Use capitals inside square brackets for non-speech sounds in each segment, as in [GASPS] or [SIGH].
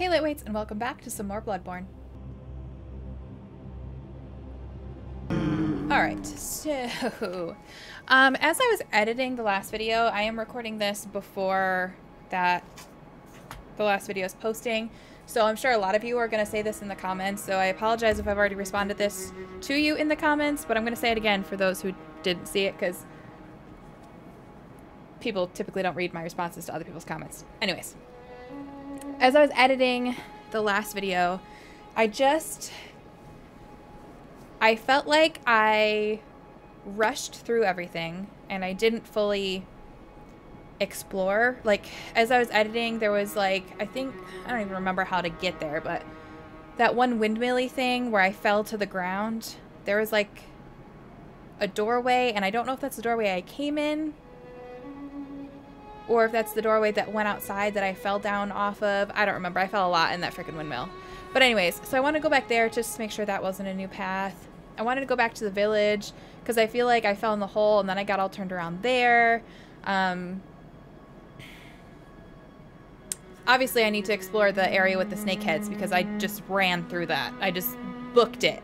Hey lightweights and welcome back to some more Bloodborne. Alright, so um, as I was editing the last video, I am recording this before that the last video is posting. So I'm sure a lot of you are going to say this in the comments, so I apologize if I've already responded this to you in the comments, but I'm going to say it again for those who didn't see it because people typically don't read my responses to other people's comments. Anyways, as I was editing the last video, I just I felt like I rushed through everything and I didn't fully explore. Like as I was editing, there was like I think I don't even remember how to get there, but that one windmilly thing where I fell to the ground, there was like a doorway and I don't know if that's the doorway I came in or if that's the doorway that went outside that I fell down off of. I don't remember. I fell a lot in that freaking windmill. But anyways, so I want to go back there just to make sure that wasn't a new path. I wanted to go back to the village because I feel like I fell in the hole and then I got all turned around there. Um, obviously, I need to explore the area with the snakeheads because I just ran through that. I just booked it.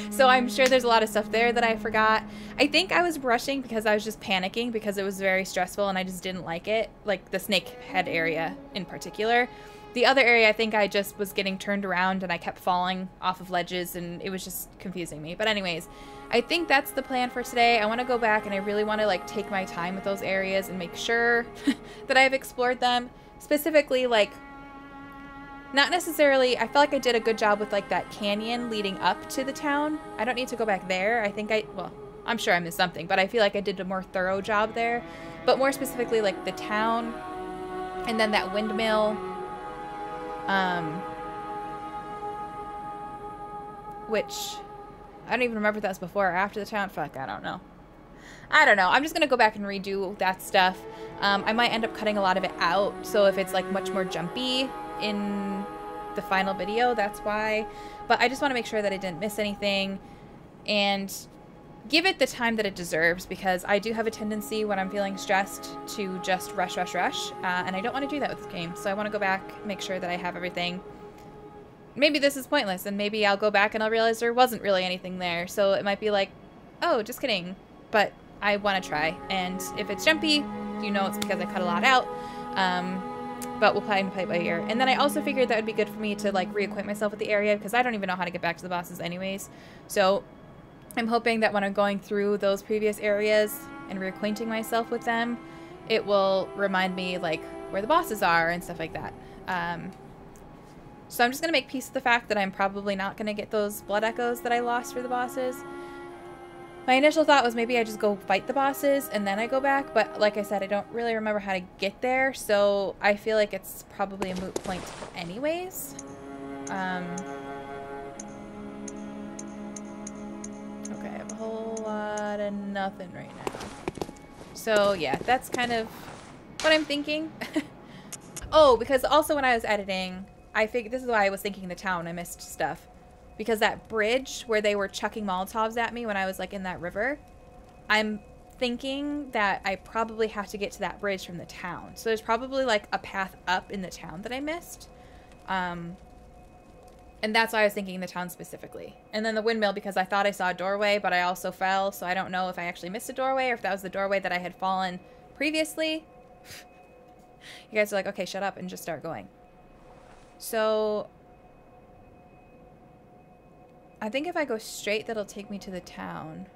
[LAUGHS] so I'm sure there's a lot of stuff there that I forgot. I think I was rushing because I was just panicking because it was very stressful and I just didn't like it, like the snake head area in particular. The other area, I think I just was getting turned around and I kept falling off of ledges and it was just confusing me. But anyways, I think that's the plan for today. I want to go back and I really want to like take my time with those areas and make sure [LAUGHS] that I've explored them. Specifically, like not necessarily, I felt like I did a good job with like that canyon leading up to the town. I don't need to go back there. I think I, well, I'm sure I missed something, but I feel like I did a more thorough job there. But more specifically, like the town and then that windmill. Um, which I don't even remember if that was before or after the town. Fuck, I don't know. I don't know. I'm just going to go back and redo that stuff. Um, I might end up cutting a lot of it out. So if it's like much more jumpy, in the final video, that's why. But I just want to make sure that I didn't miss anything and give it the time that it deserves because I do have a tendency when I'm feeling stressed to just rush, rush, rush. Uh, and I don't want to do that with this game. So I want to go back, make sure that I have everything. Maybe this is pointless and maybe I'll go back and I'll realize there wasn't really anything there. So it might be like, oh, just kidding. But I want to try. And if it's jumpy, you know it's because I cut a lot out. Um, but we'll plan to play by ear. And then I also figured that would be good for me to like reacquaint myself with the area because I don't even know how to get back to the bosses anyways. So I'm hoping that when I'm going through those previous areas and reacquainting myself with them, it will remind me like where the bosses are and stuff like that. Um, so I'm just going to make peace with the fact that I'm probably not going to get those blood echoes that I lost for the bosses. My initial thought was maybe I just go fight the bosses and then I go back, but like I said, I don't really remember how to get there, so I feel like it's probably a moot point anyways. Um, okay, I have a whole lot of nothing right now. So yeah, that's kind of what I'm thinking. [LAUGHS] oh, because also when I was editing, I figured this is why I was thinking the town. I missed stuff because that bridge where they were chucking Molotovs at me when I was like in that river, I'm thinking that I probably have to get to that bridge from the town. So there's probably like a path up in the town that I missed. Um, and that's why I was thinking the town specifically. And then the windmill because I thought I saw a doorway, but I also fell. So I don't know if I actually missed a doorway or if that was the doorway that I had fallen previously. [LAUGHS] you guys are like, okay, shut up and just start going. So I think if I go straight, that'll take me to the town.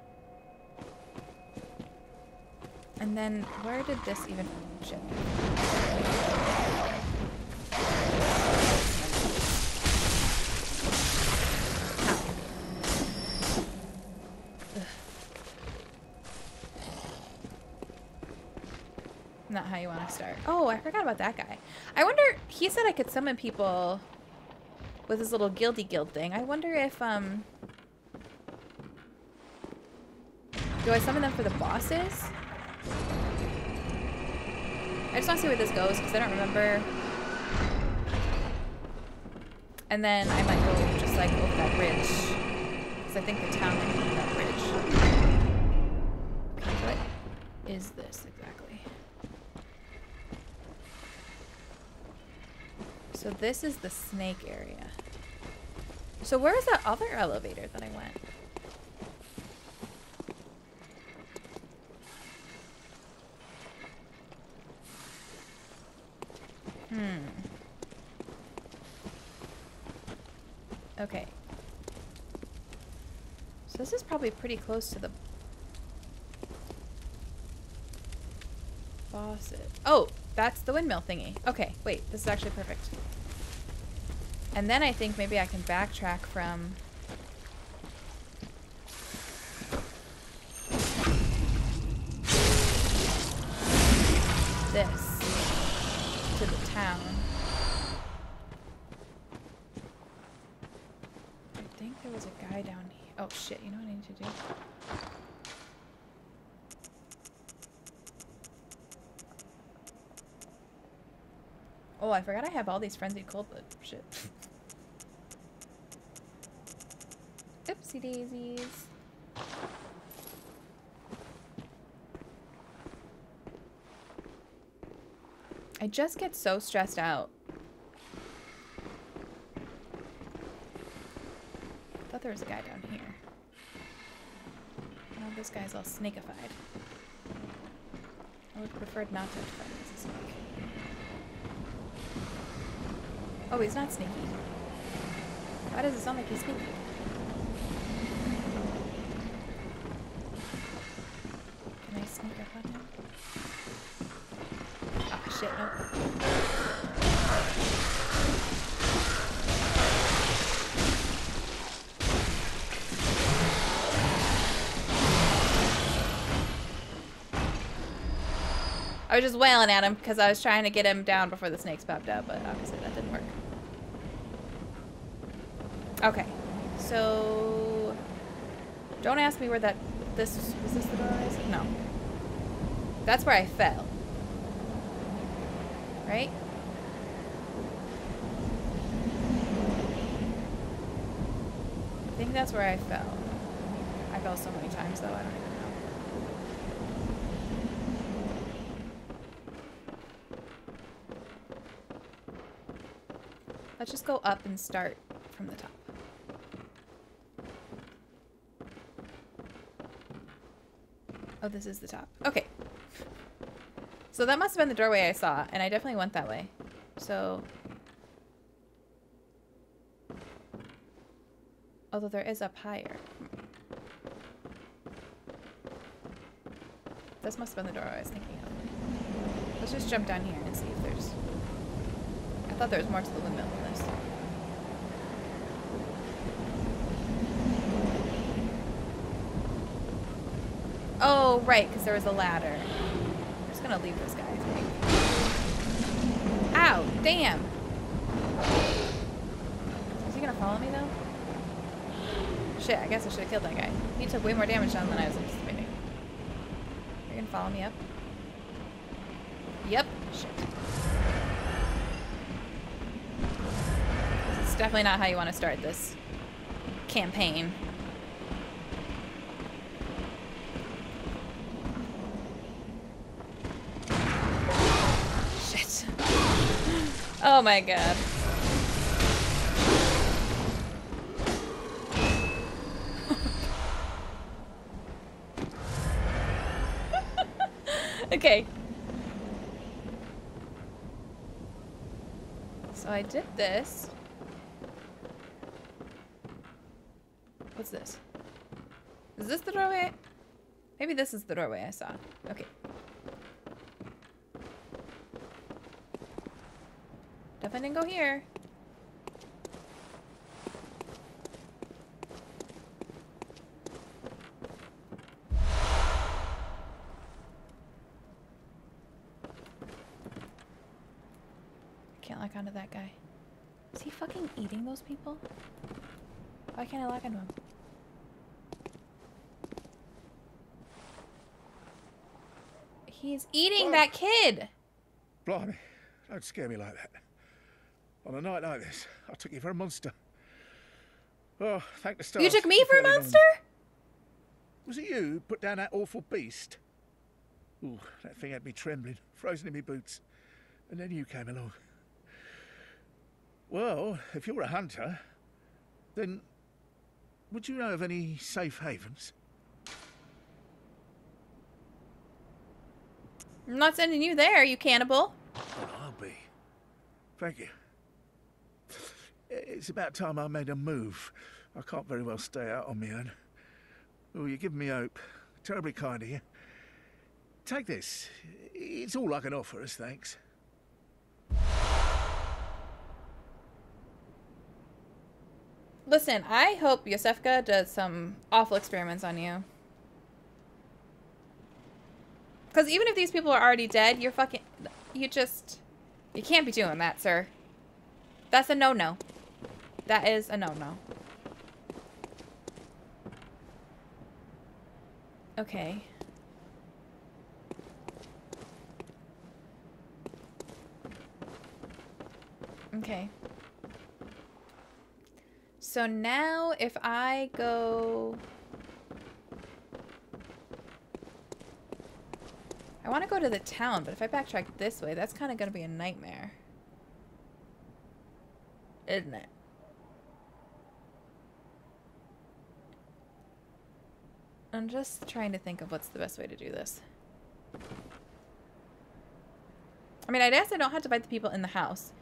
And then, where did this even... Shit. Not how you want to start. Oh, I forgot about that guy. I wonder, he said I could summon people with his little guilty guild thing. I wonder if, um... Do I summon them for the bosses? I just want to see where this goes, because I don't remember. And then I might go just, like, over that bridge. Because I think the town can over that bridge. Okay, what is this exactly? So this is the snake area. So where is that other elevator that I went? Hmm. Okay. So this is probably pretty close to the faucet. Oh, that's the windmill thingy. Okay, wait, this is actually perfect. And then I think maybe I can backtrack from... this to the town. I think there was a guy down here. Oh shit, you know what I need to do? Oh, I forgot I have all these frenzied cold blood. Shit. Oopsie daisies. I just get so stressed out. I thought there was a guy down here. Now this guy's all snakified. I would prefer not to have to fight as a snake. Oh, he's not sneaky. Why does it sound like he's sneaky? Can I sneak up on him? Oh shit. I was just wailing at him because I was trying to get him down before the snakes popped up, but obviously that didn't work. Okay, so don't ask me where that this was this the door I said? No. That's where I fell. Right? I think that's where I fell. I fell so many times though, I don't even know. Let's just go up and start from the top. Oh, this is the top. Okay. So that must have been the doorway I saw, and I definitely went that way. So... Although there is up higher. This must have been the door I was thinking of. Let's just jump down here and see if there's... I thought there was more to the windmill than this. Oh, right, because there was a ladder. I'm just gonna leave this guy, I think. Ow, damn! Is he gonna follow me, though? Shit, I guess I should have killed that guy. He took way more damage down than I was anticipating. You're gonna follow me up? Yep. Shit. This is definitely not how you want to start this campaign. Shit. Oh my god. [LAUGHS] okay. So I did this. What's this? Is this the doorway? Maybe this is the doorway I saw. Okay. Didn't go here. Can't lock onto that guy. Is he fucking eating those people? Why can't I lock onto him? He's eating that kid! Blimey, don't scare me like that. On a night like this, I took you for a monster. Oh, thank the stars. You took me for a long- monster? Was it you who put down that awful beast? Ooh, that thing had me trembling, frozen in my boots. And then you came along. Well, if you're a hunter, then would you know of any safe havens? I'm not sending you there, you cannibal. Well, I'll be. Thank you. It's about time I made a move. I can't very well stay out on my own. Oh, you're giving me hope. Terribly kind of you. Take this. It's all I can offer us, thanks. Listen, I hope Iosefka does some awful experiments on you. Because even if these people are already dead, you're fucking... You just... You can't be doing that, sir. That's a no-no. That is a no-no. Okay. Okay. So now if I go... I want to go to the town, but if I backtrack this way, that's kind of going to be a nightmare. Isn't it? I'm just trying to think of what's the best way to do this. I mean, I guess I don't have to fight the people in the house.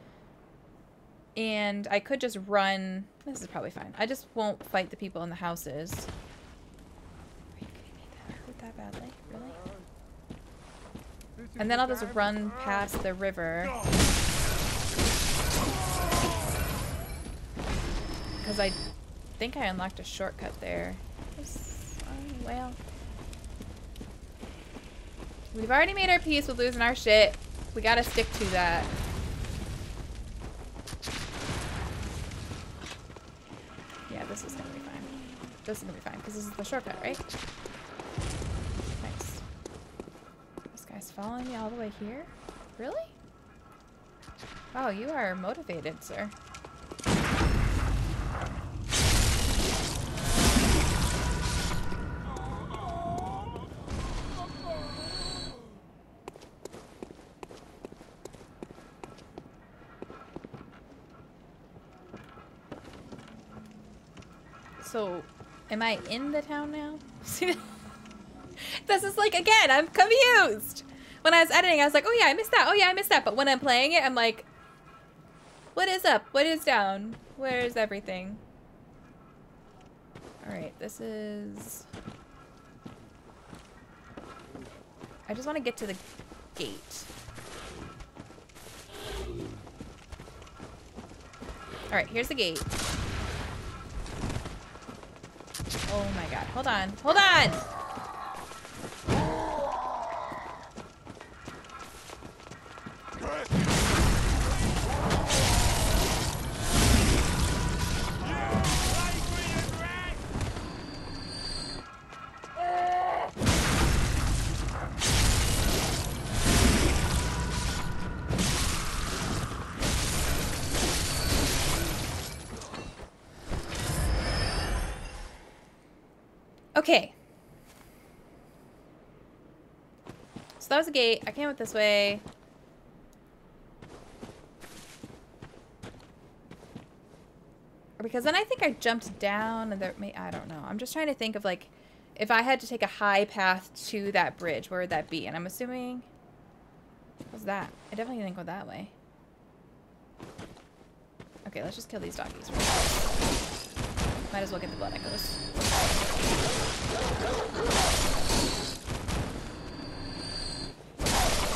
And I could just run... This is probably fine. I just won't fight the people in the houses. Are you kidding me? That hurt that badly? Really? And then I'll just run past the river. Because I think I unlocked a shortcut there. Well. We've already made our peace with losing our shit. We gotta stick to that. Yeah, this is gonna be fine. This is gonna be fine, because this is the shortcut, right? Nice. This guy's following me all the way here? Really? Oh, you are motivated, sir. So, am I in the town now? [LAUGHS] this is like, again, I'm confused. When I was editing, I was like, oh yeah, I missed that. Oh yeah, I missed that. But when I'm playing it, I'm like, what is up? What is down? Where is everything? Alright, this is... I just want to get to the gate. Alright, here's the gate. Oh my god. Hold on. Hold on! Okay. So that was a gate. I came up this way. Because then I think I jumped down and there may I don't know. I'm just trying to think of like if I had to take a high path to that bridge, where would that be? And I'm assuming what's that? I definitely didn't go that way. Okay, let's just kill these doggies. Might as well get the blood echoes.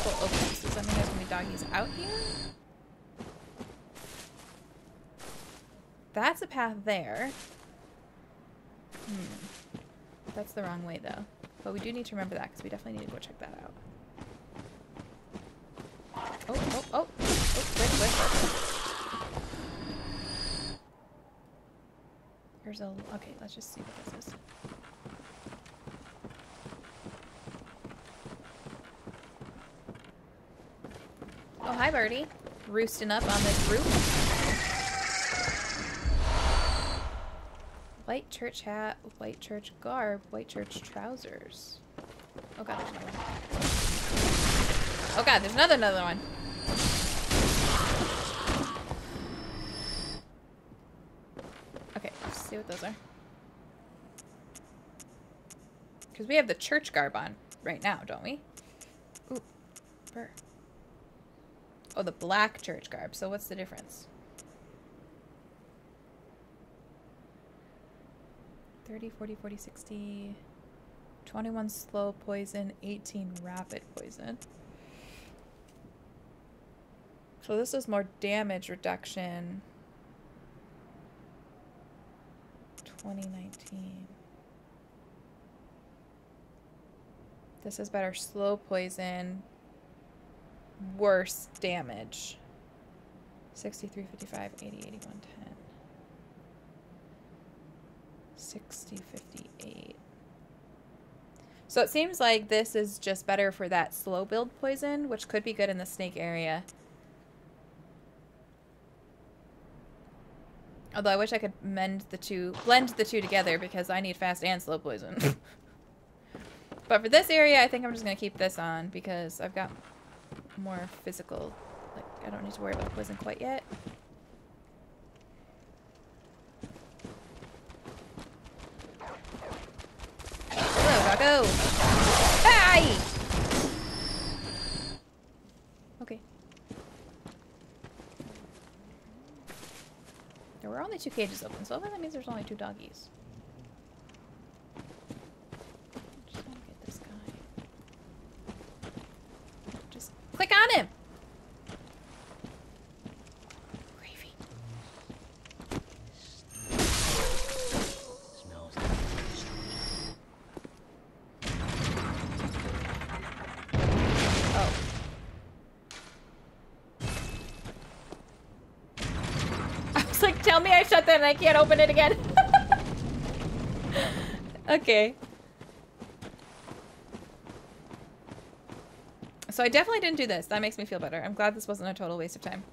Cool, okay, so does that mean there's gonna be doggies out here? That's a path there. Hmm. That's the wrong way though. But we do need to remember that because we definitely need to go check that out. Oh, oh, oh. Oh, quick, quick. Here's a... Okay, let's just see what this is. Oh, hi, birdie. Roosting up on this roof. White church hat, white church garb, white church trousers. Oh god, there's another one. Oh god, there's another another one. Okay, let's see what those are. Because we have the church garb on right now, don't we? Ooh, burr. Oh, the black church garb. So what's the difference? 30, 40, 40, 60... 21 slow poison, 18 rapid poison. So this is more damage reduction. 2019. This is better slow poison, worse damage. 63, 55, 80, 81, 10. 60, 58. So it seems like this is just better for that slow build poison, which could be good in the snake area. Although I wish I could mend the two, blend the two together because I need fast and slow poison. [LAUGHS] but for this area, I think I'm just going to keep this on because I've got more physical, like I don't need to worry about poison quite yet. Hello, doggo. Hi! Okay. There were only two cages open, so that means there's only two doggies. Just want to get this guy. Just click on him! Gravy. Smells like Oh. I was like, tell me I shut that and I can't open it again. [LAUGHS] okay. So I definitely didn't do this. That makes me feel better. I'm glad this wasn't a total waste of time.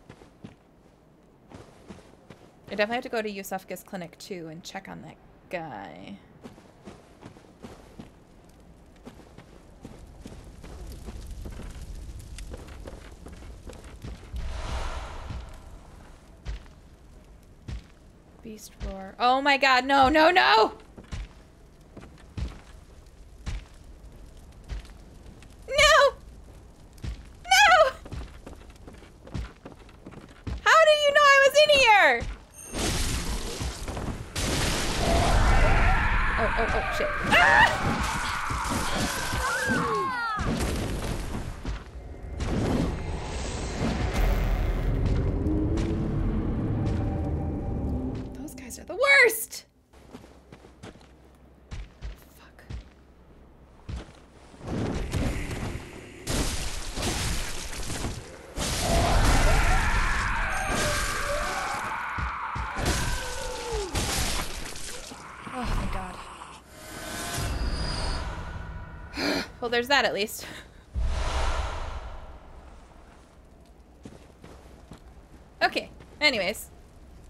I definitely have to go to Iosefka's clinic too and check on that guy. Beast roar. Oh my god, no, no, no! No! No! How do you know I was in here? Oh, oh, oh, shit. Ah! There's that at least. okay, anyways.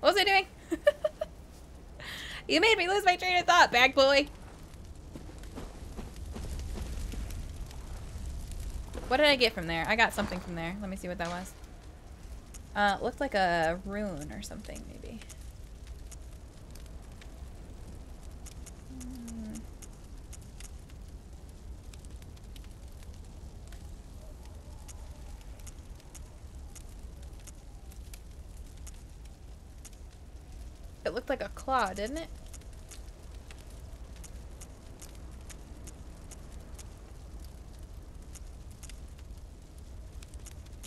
What was I doing? [LAUGHS] you made me lose my train of thought, bag boy. What did I get from there? I got something from there. Let me see what that was. Uh, looked like a rune or something, maybe. Hmm. It looked like a claw, didn't it?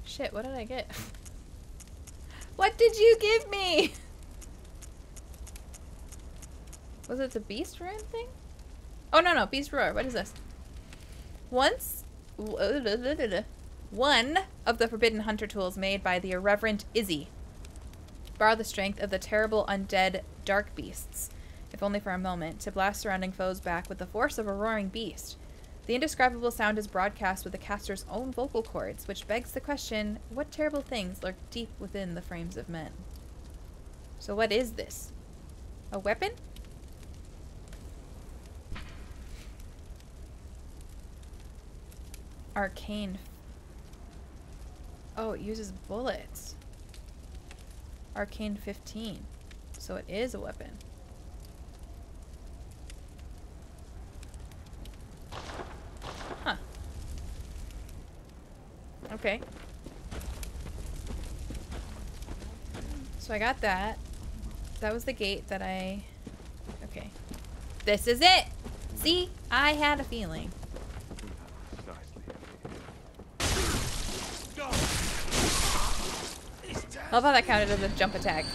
Shit, what did I get? [LAUGHS] what did you give me? [LAUGHS] Was it the beast rune thing? Oh, no, no. Beast roar. What is this? Once... [LAUGHS] One of the forbidden hunter tools made by the irreverent Izzy. Borrow the strength of the terrible undead dark beasts, if only for a moment, to blast surrounding foes back with the force of a roaring beast. The indescribable sound is broadcast with the caster's own vocal cords, which begs the question, what terrible things lurk deep within the frames of men? So what is this? A weapon? Arcane. Oh, it uses bullets. Arcane 15. So it is a weapon. Huh. Okay. So I got that. That was the gate that I... Okay. This is it! See? I had a feeling. I love how that counted as a jump attack.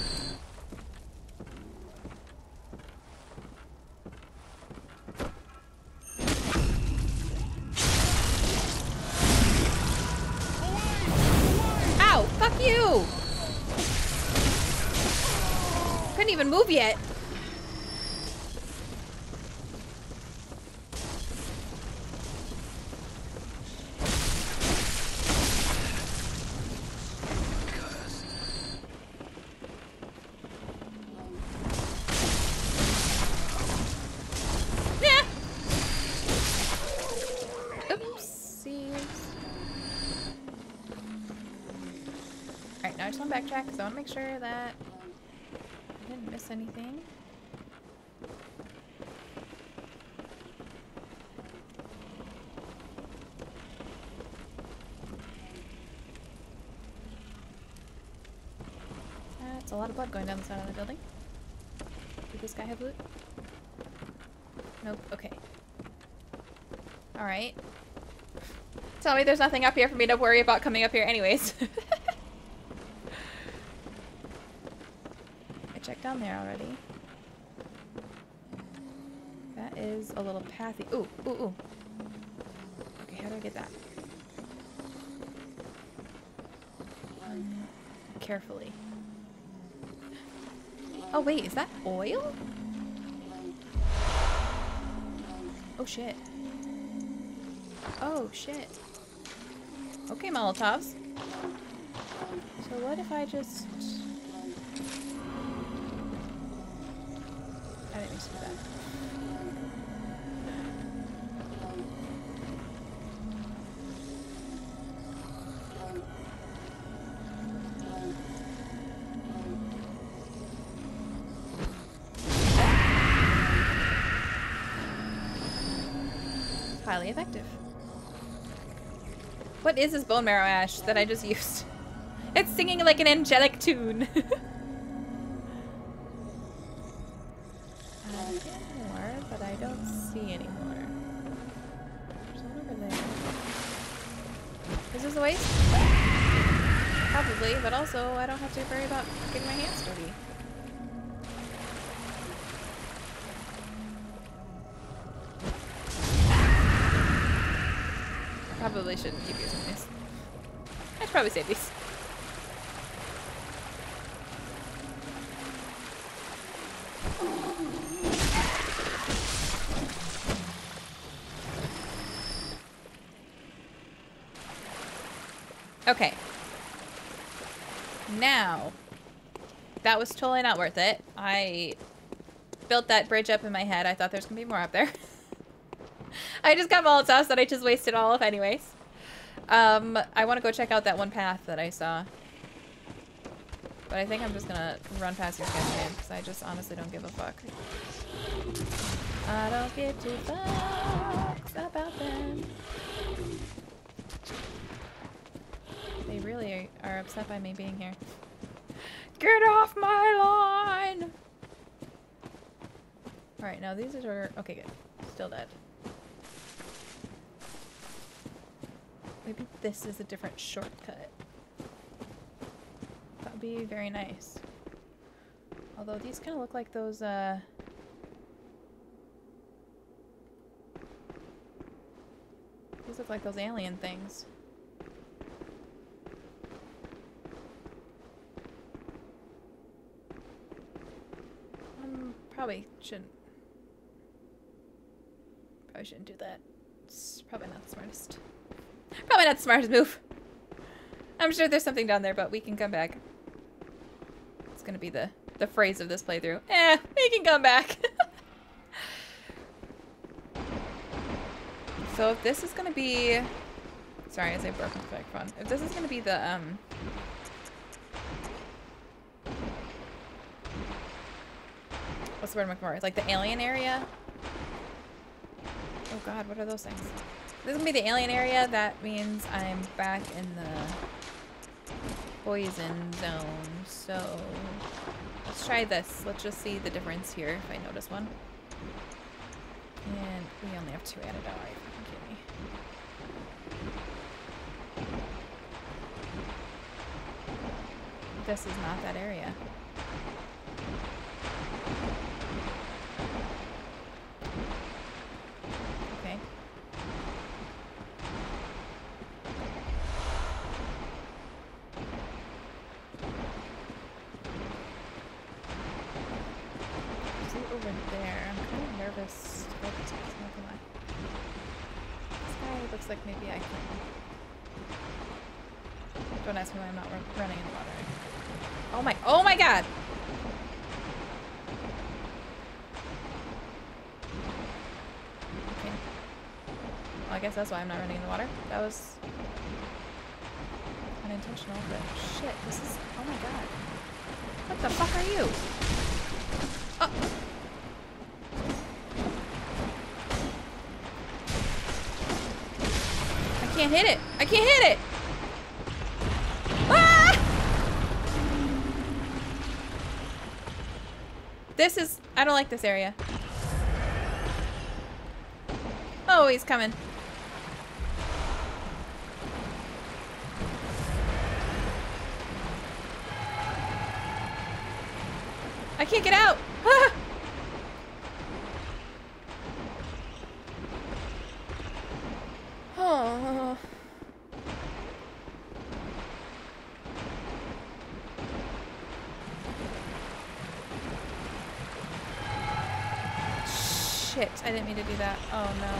I just want to backtrack because I want to make sure that I didn't miss anything. That's a lot of blood going down the side of the building. Did this guy have loot? Nope. Okay. Alright. Tell me there's nothing up here for me to worry about coming up here anyways. [LAUGHS] Down there already. That is a little pathy. Ooh, ooh, ooh. Okay, how do I get that? Um, carefully. Oh wait, is that oil? Oh shit. Oh shit. Okay, Molotovs. So what if I just... I didn't mean to do that. Highly effective. What is this bone marrow ash that I just [LAUGHS] used? It's singing like an angelic tune. [LAUGHS] uh, more, but I don't see any more. This a waste? Probably, but also I don't have to worry about getting my hands dirty. Probably shouldn't keep using these. I should probably save these. Okay. Now, that was totally not worth it. I built that bridge up in my head. I thought there's gonna be more up there. [LAUGHS] I just got Molotovs that I just wasted all of anyways. Um, I want to go check out that one path that I saw. But I think I'm just gonna run past guys again, because I just honestly don't give a fuck. I don't give two fucks about them. They really are upset by me being here. Get off my line! Alright, now these are... Okay, good. Still dead. Maybe this is a different shortcut. That would be very nice. Although these kind of look like those, uh... These look like those alien things. Um, probably shouldn't. Probably shouldn't do that. It's probably not the smartest. Probably not the smartest move. I'm sure there's something down there, but we can come back. It's gonna be the the phrase of this playthrough. Eh, we can come back. [LAUGHS] so if this is gonna be, sorry, I broke into microphone. If this is gonna be the um. What's the word I'm? Like the alien area? Oh god, what are those things? This is gonna be the alien area. That means I'm back in the poison zone. So let's try this. Let's just see the difference here if I notice one. And we only have two fucking kidding me? This is not that area. Okay. Is it over there? I'm kind of nervous to go this way, not gonna lie. This guy looks like maybe I can. Don't ask me why I'm not run running in the water. Oh my, oh my god! Okay. Well, I guess that's why I'm not running in the water. That was unintentional, but shit, this is, oh my god. What the fuck are you? Oh. I can't hit it. I can't hit it. Ah! This is, I don't like this area. Oh, he's coming. I can't get out. Ah! Oh. Shit, I didn't mean to do that. Oh no.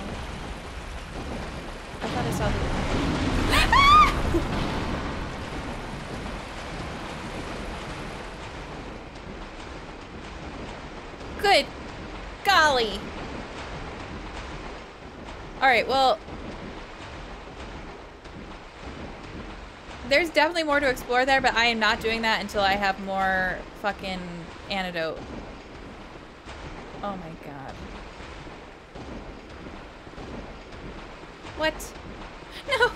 I thought I saw the. Good golly. Alright, well. There's definitely more to explore there, but I am not doing that until I have more fucking antidote. Oh my god. What? [LAUGHS] No!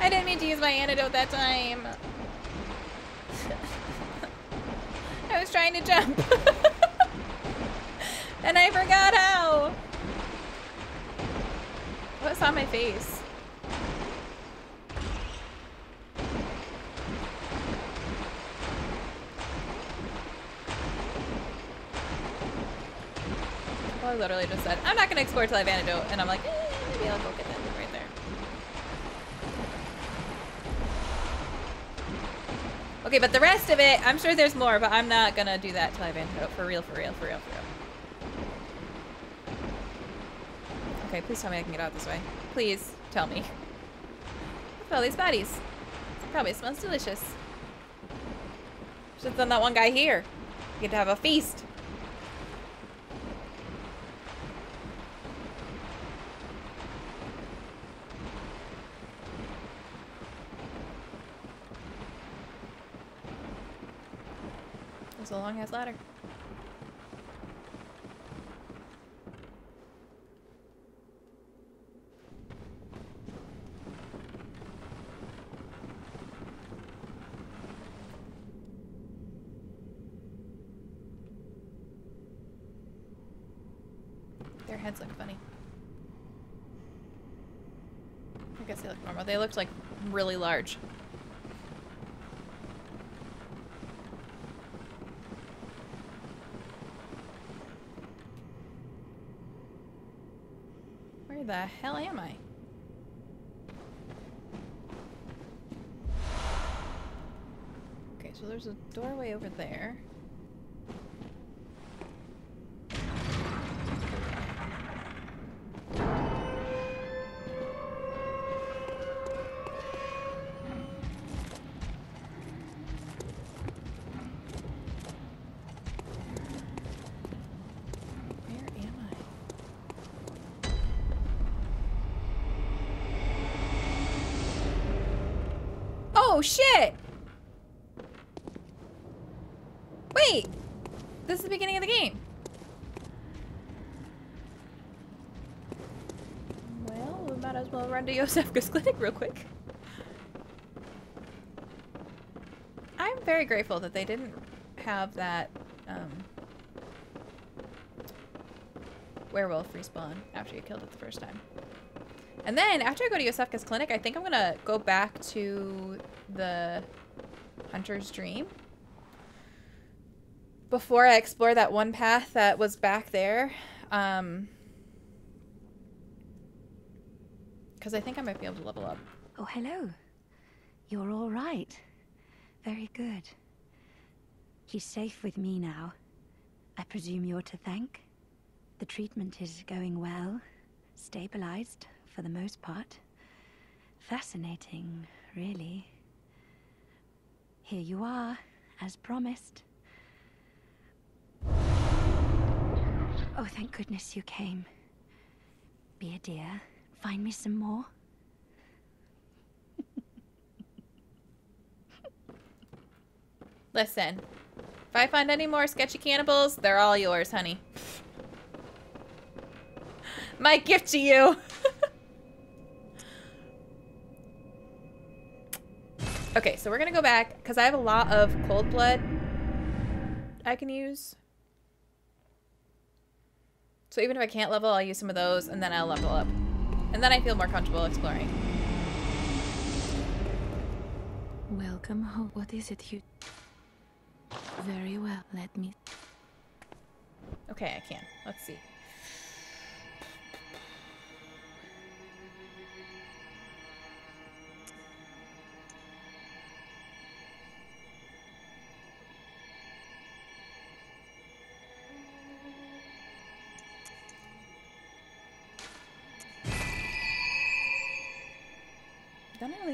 I didn't mean to use my antidote that time. [LAUGHS] I was trying to jump. [LAUGHS] I forgot how. What's on my face? Well, I literally just said, I'm not to explore till I have antidote. And I'm like, eh, maybe I'll go get that right there. Okay, but the rest of it, I'm sure there's more, but I'm not gonna do that till I have antidote. For real, for real, for real, for real. Okay, please tell me I can get out this way. Please, tell me. Look at all these bodies. It probably smells delicious. Should've done that one guy here. You get to have a feast. There's a long ass ladder. Their heads look funny. I guess they looked like really large. Where the hell am I? Okay, so there's a doorway over there. Oh, shit! Wait! This is the beginning of the game. Well, we might as well run to Iosefka's [LAUGHS] clinic real quick. I'm very grateful that they didn't have that, um, werewolf respawn after you killed it the first time. And then after I go to Iosefka's clinic, I think I'm gonna go back to the Hunter's Dream before I explore that one path that was back there. Um, because I think I might be able to level up. Oh, hello. You're all right. Very good. He's safe with me now. I presume you're to thank? The treatment is going well. Stabilized, for the most part. Fascinating, really. Here you are, as promised. Oh, thank goodness you came. Be a dear. Find me some more. [LAUGHS] Listen, if I find any more sketchy cannibals, they're all yours, honey. [LAUGHS] My gift to you. [LAUGHS] okay, so we're gonna go back because I have a lot of cold blood I can use. So even if I can't level, I'll use some of those and then I'll level up. And then I feel more comfortable exploring. Welcome home. What is it you... Very well, let me... Okay, I can. Let's see.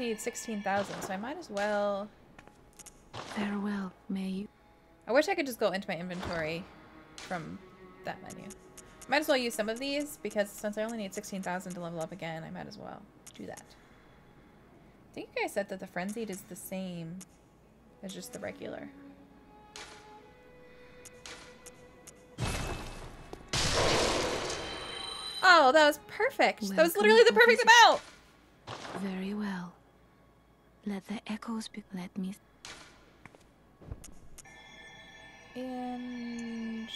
Need 16,000, so I might as well... Farewell, may you... I wish I could just go into my inventory from that menu. Might as well use some of these, because since I only need 16,000 to level up again, I might as well do that. I think you guys said that the Frenzied is the same as just the regular. Oh, that was perfect. that was literally the perfect amount. Very well. Let the echoes be... Let me... And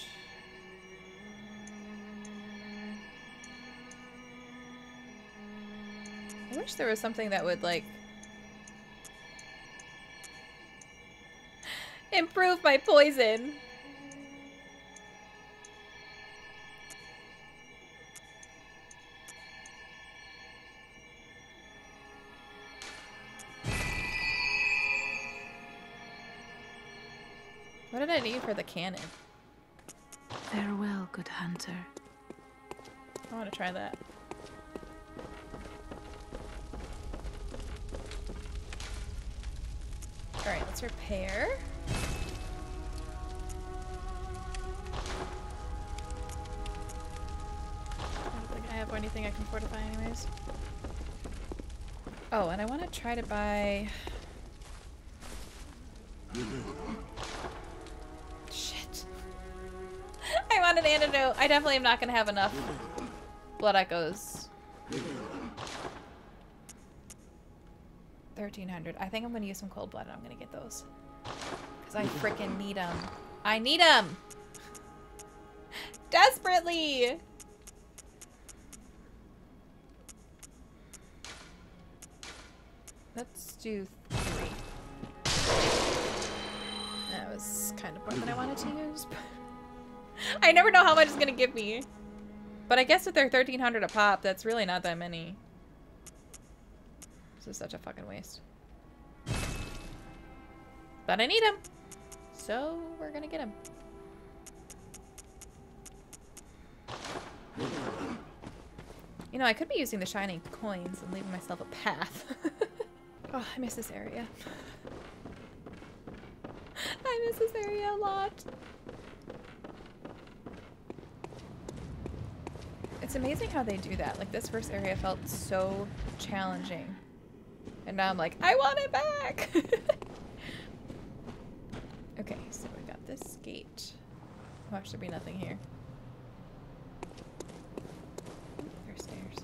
I wish there was something that would like improve my poison. What did I need for the cannon? Farewell, good hunter. I want to try that. Alright, let's repair. I don't think I have anything I can fortify anyways. Oh, and I want to try to buy... antidote. I definitely am not to have enough blood echoes. 1300. I think I'm to use some cold blood and I'm to get those. Because I freaking need them. I need them! [LAUGHS] Desperately! Let's do three. That was kind of more than I wanted to use. [LAUGHS] I never know how much it's to give me. But I guess if they're 1300 a pop, that's really not that many. This is such a fucking waste. But I need him. So we're gonna get him. You know, I could be using the shining coins and leaving myself a path. [LAUGHS] oh, I miss this area. [LAUGHS] I miss this area a lot. It's amazing how they do that. Like, this first area felt so challenging. And now I'm like, I want it back! [LAUGHS] okay, so we got this gate. Watch, oh, there be nothing here. There's stairs.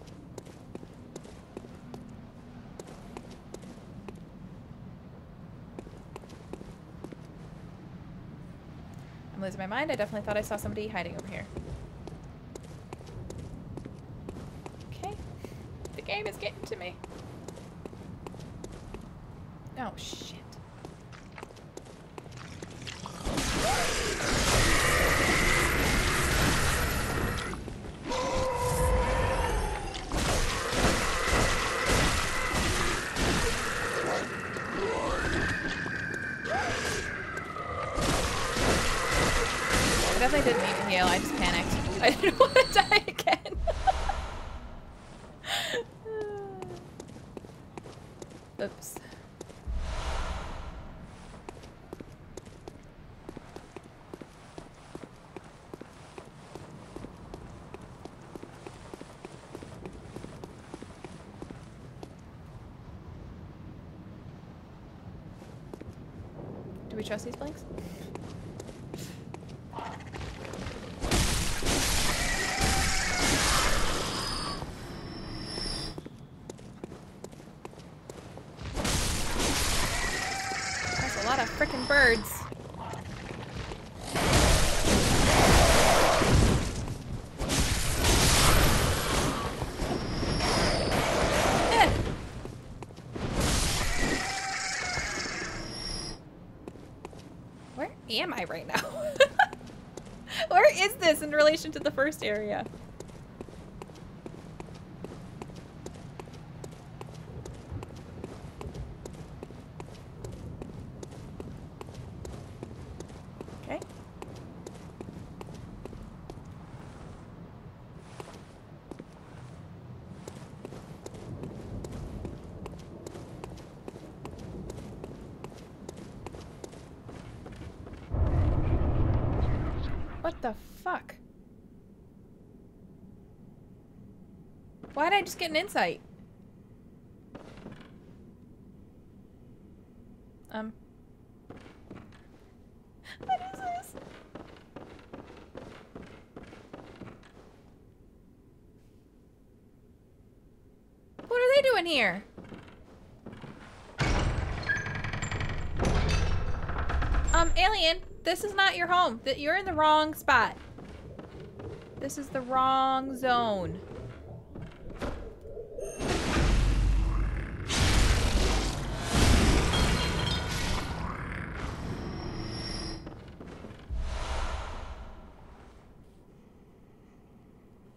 I'm losing my mind. I definitely thought I saw somebody hiding over here. Getting to me. Oh, shit. Am I right now? [LAUGHS] Where is this in relation to the first area? Okay. What the fuck? Why did I just get an insight? Um. What is this? What are they doing here? Um, alien, this is not your home. That you're in the wrong spot. This is the wrong zone.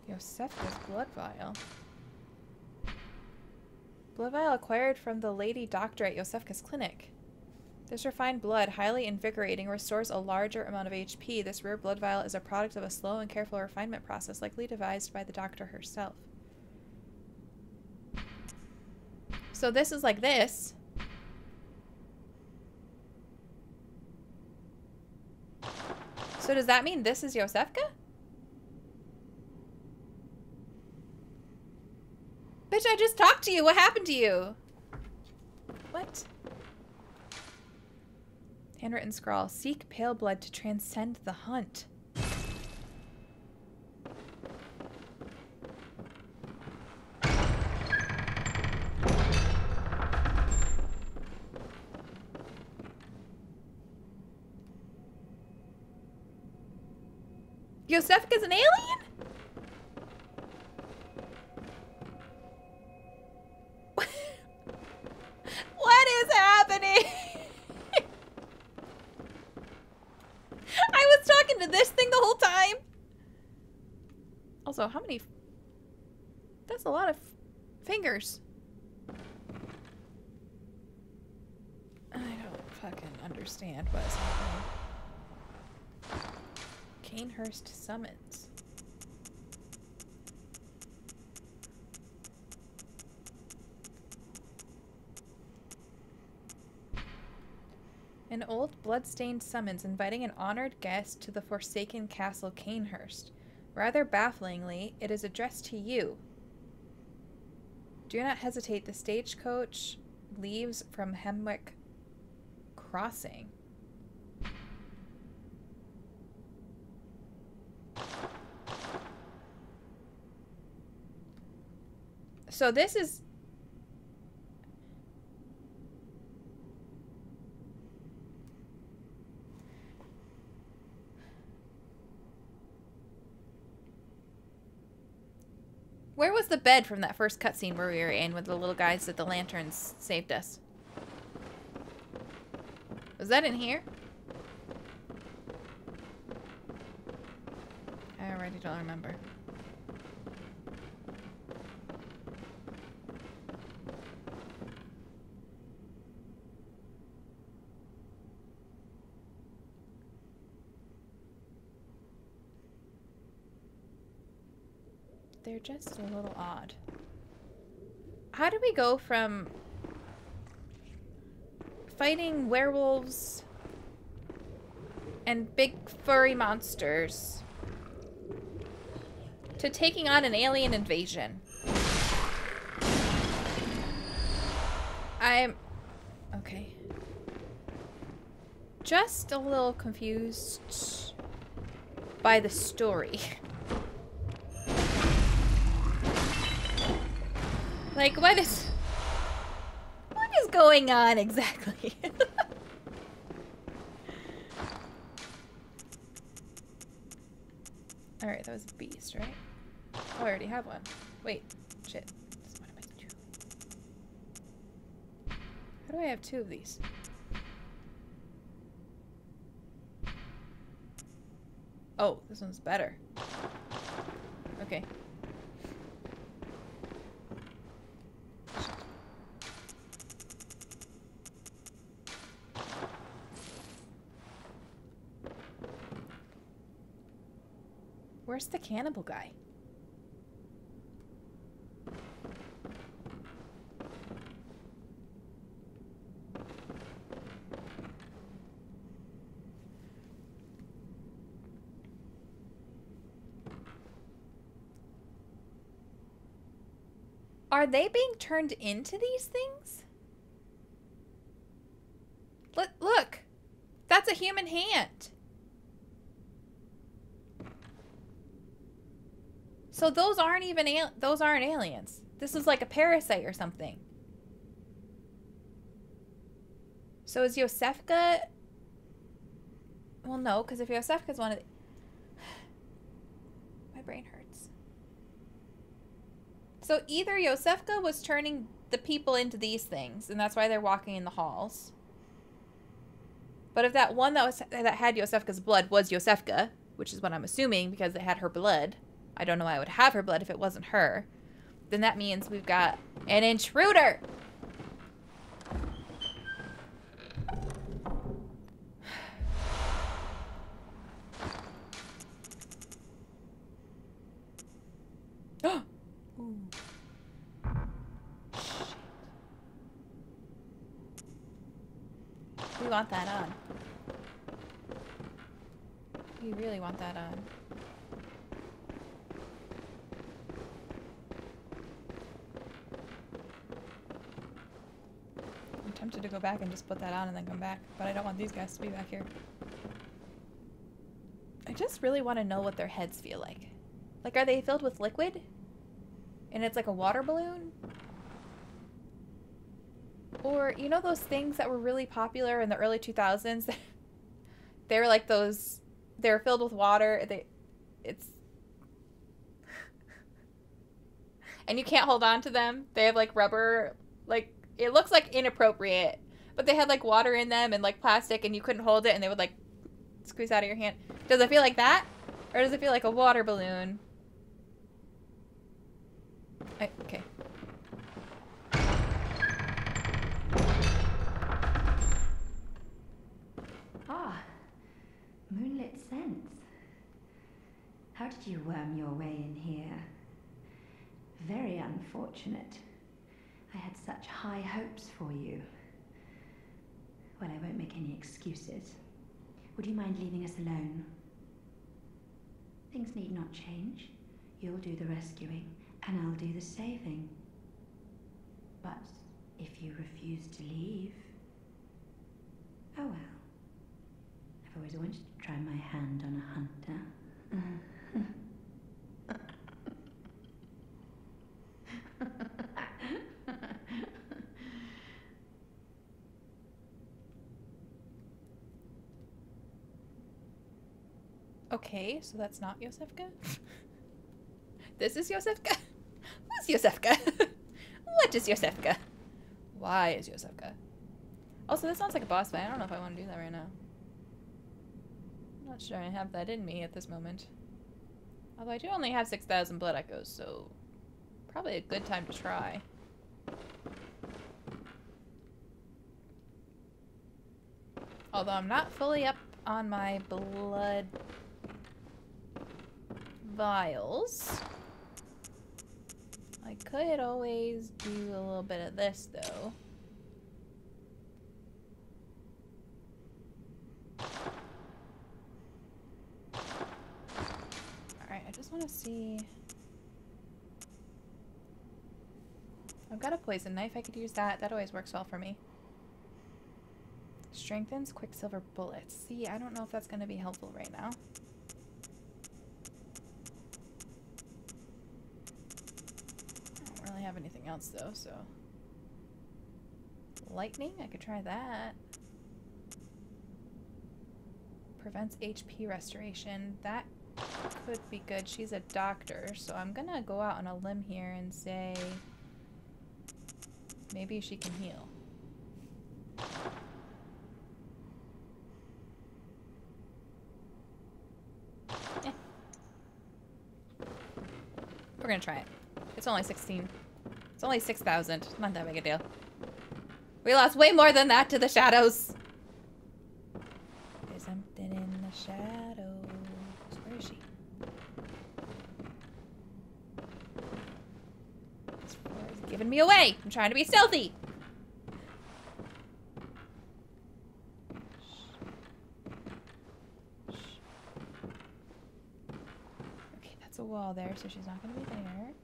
Iosefka's blood vial. Blood vial acquired from the lady doctor at Iosefka's clinic. This refined blood, highly invigorating, restores a larger amount of HP. This rare blood vial is a product of a slow and careful refinement process, likely devised by the doctor herself. So this is like this. So does that mean this is Iosefka? Bitch, I just talked to you. What happened to you? What? Handwritten scrawl. Seek pale blood to transcend the hunt. Iosefka's an alien? what is happening? I was talking to this thing the whole time. Also, how many... f- That's a lot of fingers. I don't fucking understand what is happening. Cainhurst summons. An old blood-stained summons inviting an honored guest to the forsaken castle Cainhurst. Rather bafflingly, it is addressed to you. Do not hesitate. The stagecoach leaves from Hemwick Crossing. So this is Where the bed from that first cutscene where we were in with the little guys that the lanterns saved us? Was that in here? I already don't remember. They're just a little odd. How do we go from fighting werewolves and big furry monsters to taking on an alien invasion? I'm okay. Just a little confused by the story. [LAUGHS] Like, what is... What is going on exactly? [LAUGHS] Alright, that was a beast, right? Oh, I already have one. Wait. Shit. What am I? How do I have two of these? Oh, this one's better. Okay. The cannibal guy? Are they being turned into these things? Look. That's a human hand. So those aren't even al- those aren't aliens. This is like a parasite or something. So is Iosefka? Well, no, because if Iosefka's one of the... [SIGHS] my brain hurts. So either Iosefka was turning the people into these things, and that's why they're walking in the halls. But if that one that was that had Iosefka's blood was Iosefka, which is what I'm assuming because it had her blood, I don't know why I would have her blood if it wasn't her. Then that means we've got an intruder. [GASPS] We want that on. We really want that on. I'm tempted to go back and just put that on and then come back, but I don't want these guys to be back here. I just really want to know what their heads feel like. Like, are they filled with liquid? And it's like a water balloon? Or, you know those things that were really popular in the early 2000s? they were like those, they were filled with water. They, it's, [LAUGHS] and you can't hold on to them. They have like rubber, like, it looks like inappropriate, but they had like water in them and like plastic and you couldn't hold it and they would like squeeze out of your hand. Does it feel like that? Or does it feel like a water balloon? I, okay. Ah, moonlit scents. How did you worm your way in here? Very unfortunate. I had such high hopes for you. Well, I won't make any excuses. Would you mind leaving us alone? Things need not change. You'll do the rescuing, and I'll do the saving. But if you refuse to leave... Oh well. I've always wanted to try my hand on a hunter. [LAUGHS] Okay, so that's not Iosefka? [LAUGHS] this is Iosefka? [LAUGHS] Who's Iosefka? [LAUGHS] what is Iosefka? Why is Iosefka? Also, this sounds like a boss fight. I don't know if I want to do that right now. I'm not sure I have that in me at this moment. Although I do only have 6,000 blood echoes, so probably a good time to try. Although I'm not fully up on my blood vials. I could always do a little bit of this, though. Alright, I just want to see... I've got a poison knife. I could use that. That always works well for me. Strengthens Quicksilver bullets. See, I don't know if that's going to be helpful right now. I don't really have anything else though, so... Lightning? I could try that. Prevents HP restoration. That could be good. She's a doctor, so I'm gonna go out on a limb here and say... Maybe she can heal. Eh. We're gonna try it. It's only 16. It's only 6,000. Not that big a deal. We lost way more than that to the shadows. There's something in the shadows. Where is she? This floor is giving me away. I'm trying to be stealthy. Okay, that's a wall there, so she's not going to be there.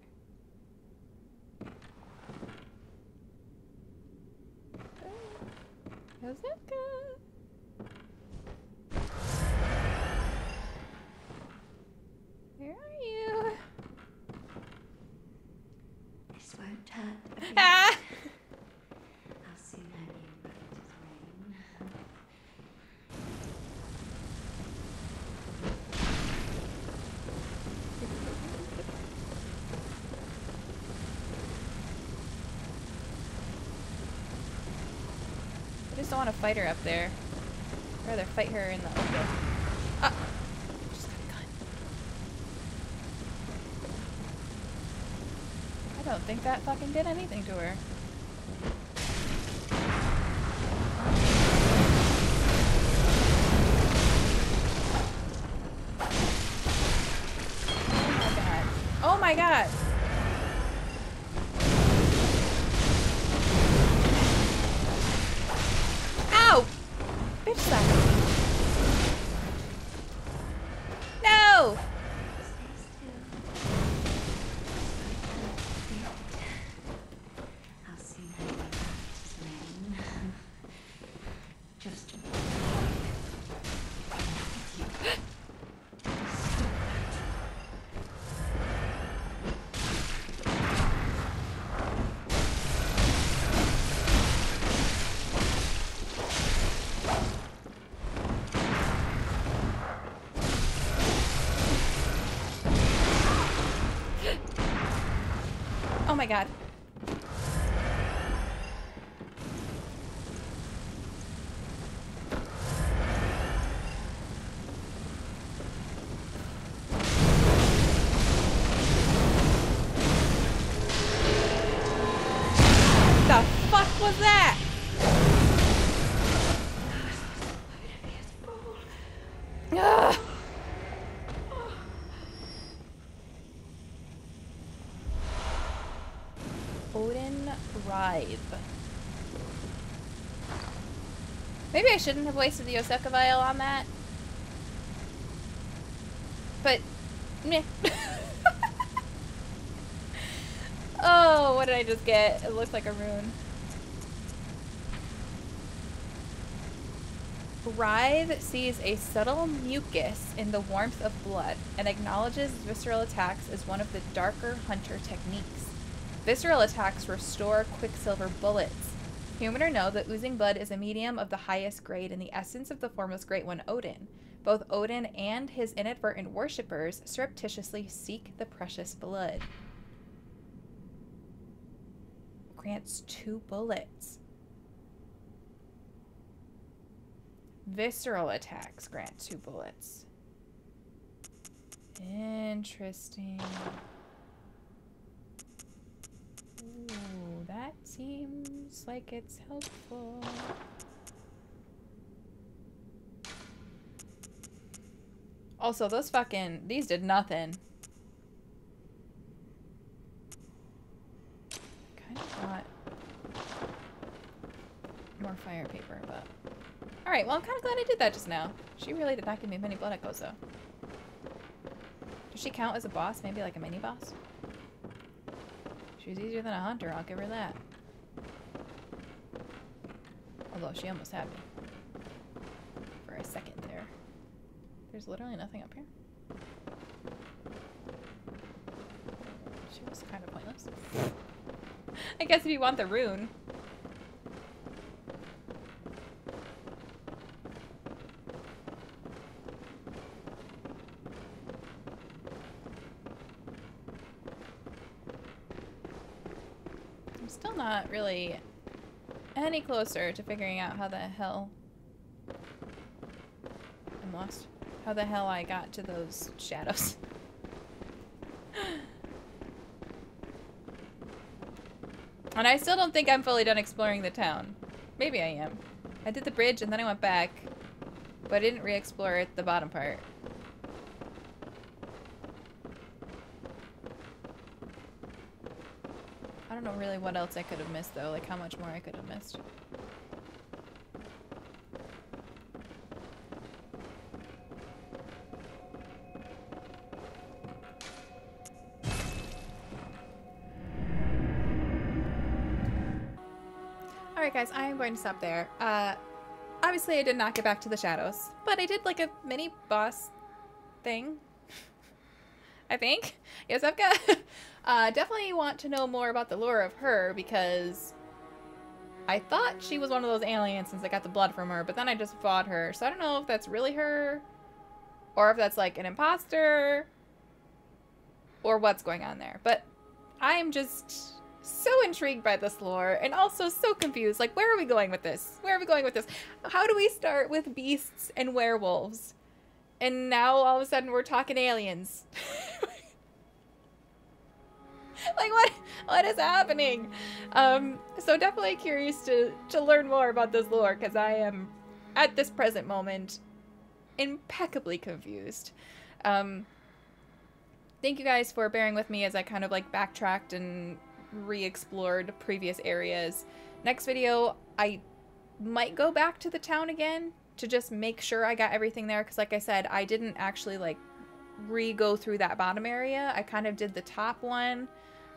Kozaka. Where are you? This won't hurt. a bit. Ah! I'll soon have you right as rain. I just don't want to fight her up there. I'd rather fight her in the open. Ah! Got a gun. I don't think that fucking did anything to her. Was that? Ugh. Oedon Writhe. Maybe I shouldn't have wasted the Osaka vial on that. But, meh. [LAUGHS] oh, what did I just get? It looks like a rune. Writhe sees a subtle mucus in the warmth of blood and acknowledges visceral attacks as one of the darker hunter techniques. Visceral attacks restore quicksilver bullets. Human or no, the oozing blood is a medium of the highest grade and the essence of the foremost great one Oedon. Both Oedon and his inadvertent worshippers surreptitiously seek the precious blood. grants two bullets. Visceral attacks grant two bullets. Interesting. Ooh, that seems like it's helpful. Also, those fucking... These did nothing. Kind of want more fire paper, but... Alright, well, I'm kind of glad I did that just now. She really did not give me many blood echoes, though. Does she count as a boss? Maybe like a mini-boss? She's easier than a hunter, I'll give her that. Although she almost had me. For a second there. There's literally nothing up here. She was kind of pointless. [LAUGHS] I guess if you want the rune. I'm still not really any closer to figuring out how the hell I'm lost. How the hell I got to those shadows. [LAUGHS] and I still don't think I'm fully done exploring the town. Maybe I am. I did the bridge and then I went back, but I didn't re-explore the bottom part. I don't know really what else I could have missed though, like how much more I could have missed. Alright guys, I am going to stop there. Uh, obviously I did not get back to the shadows, but I did like a mini boss thing. [LAUGHS] I think. Yes, I've got... [LAUGHS] uh, definitely want to know more about the lore of her because I thought she was one of those aliens since I got the blood from her, but then I just fought her. So I don't know if that's really her or if that's like an imposter or what's going on there. But I am just so intrigued by this lore and also so confused. Like, where are we going with this? Where are we going with this? How do we start with beasts and werewolves? And now all of a sudden we're talking aliens. [LAUGHS] [LAUGHS] like what what is happening? Um, so definitely curious to to learn more about this lore because I am at this present moment impeccably confused. Um, thank you guys for bearing with me as I kind of like backtracked and re-explored previous areas. Next video, I might go back to the town again to just make sure I got everything there because like I said, I didn't actually like re-go through that bottom area. I kind of did the top one.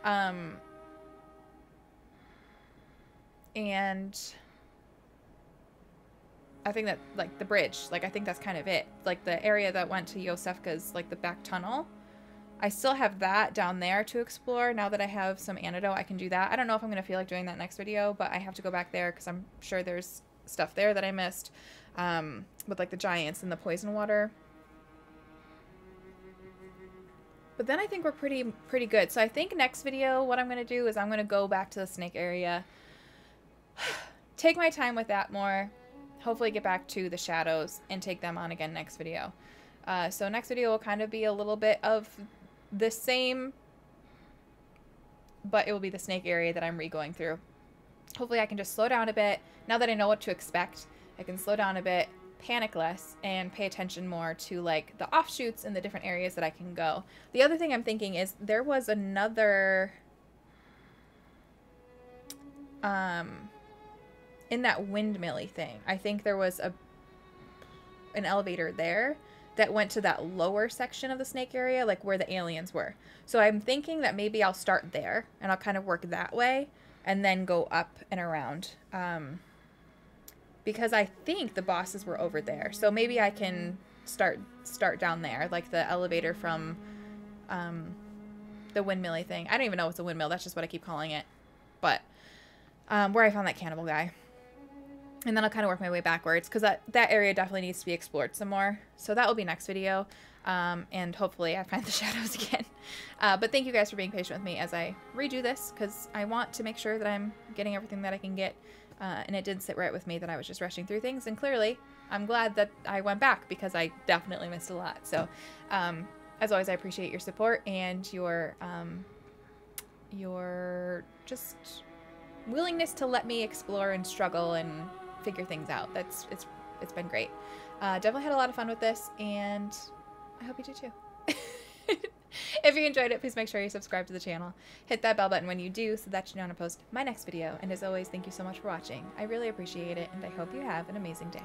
Um, and I think that like the bridge, like I think that's kind of it. Like the area that went to Iosefka's, like the back tunnel. I still have that down there to explore. Now that I have some antidote, I can do that. I don't know if I'm going to feel like doing that next video, but I have to go back there because I'm sure there's stuff there that I missed um, with like the giants and the poison water. But then I think we're pretty pretty good. So I think next video what I'm going to do is I'm going to go back to the snake area. [SIGHS] take my time with that more. Hopefully get back to the shadows and take them on again next video. Uh, so next video will kind of be a little bit of the same, but it will be the snake area that I'm re-going through. Hopefully I can just slow down a bit. Now that I know what to expect, I can slow down a bit, panic less, and pay attention more to like the offshoots and the different areas that I can go. The other thing I'm thinking is there was another um in that windmilly thing. I think there was a an elevator there that went to that lower section of the snake area, like where the aliens were. So I'm thinking that maybe I'll start there and I'll kind of work that way and then go up and around. Um, because I think the bosses were over there. So maybe I can start start down there, like the elevator from um, the windmilly thing. I don't even know it's a windmill. That's just what I keep calling it. But um, where I found that cannibal guy. and then I'll kind of work my way backwards because that, that area definitely needs to be explored some more. So that will be next video. Um, and hopefully I find the [LAUGHS] shadows again. Uh, but thank you guys for being patient with me as I redo this because I want to make sure that I'm getting everything that I can get. Uh, and it did sit right with me that I was just rushing through things. And clearly, I'm glad that I went back because I definitely missed a lot. So, um, as always, I appreciate your support and your um, your just willingness to let me explore and struggle and figure things out. That's it's it's been great. Uh, definitely had a lot of fun with this, and I hope you do too. [LAUGHS] if you enjoyed it, please make sure you subscribe to the channel. Hit that bell button when you do so that you know when I post my next video. And as always, thank you so much for watching. I really appreciate it, and I hope you have an amazing day.